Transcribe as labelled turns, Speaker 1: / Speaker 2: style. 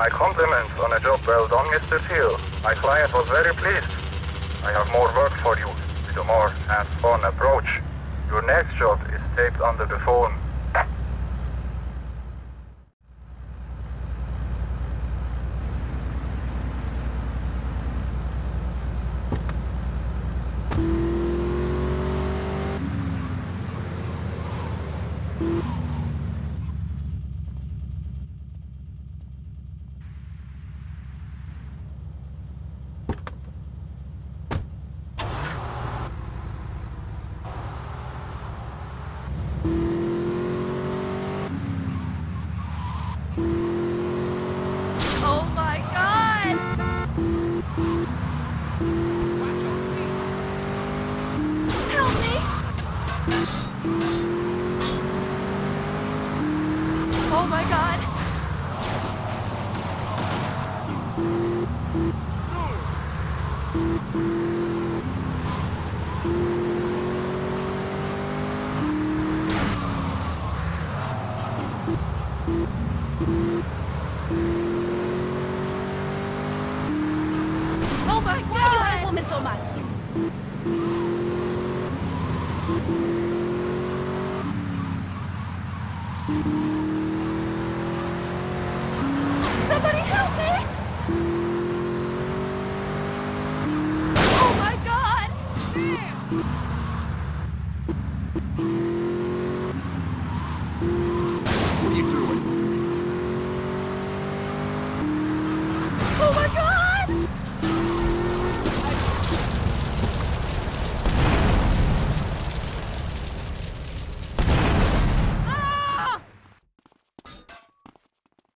Speaker 1: My compliments on a job well done, Mr. Teal. My client was very pleased. I have more work for you with a more hands-on approach. Your next job is taped under the phone.
Speaker 2: Oh my god! Help me! Oh my god! Oh my
Speaker 3: Why do I
Speaker 2: god!
Speaker 3: woman so much? Somebody help me! Oh my god! Damn!